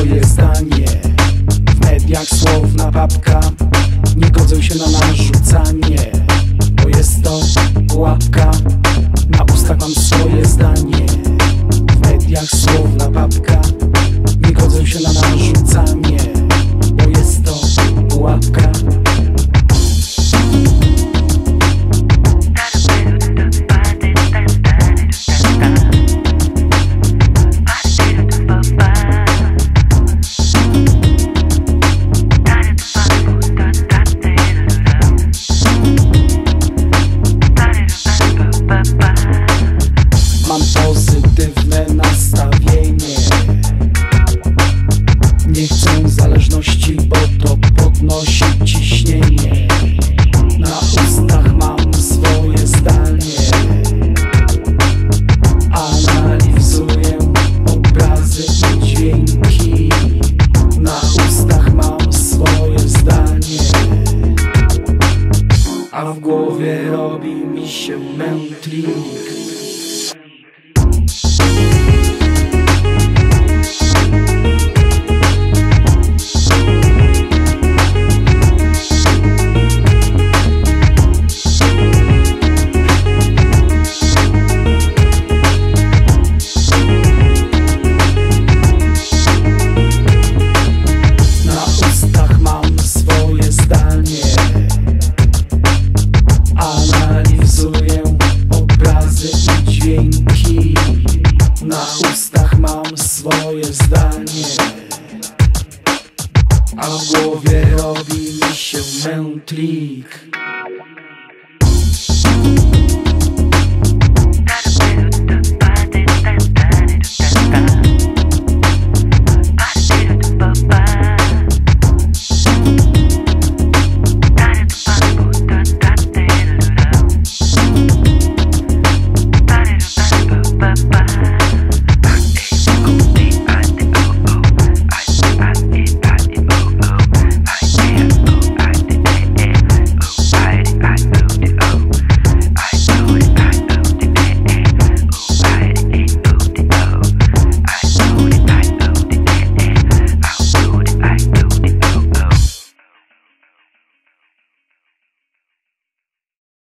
swoje zdanie. W mediach słów na babka Nie godzę się na narzucanie Bo jest to pułapka. Manche Mountain zdanie. A w głowie robi mi się mętlik.